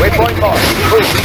Waypoint marked. Proof.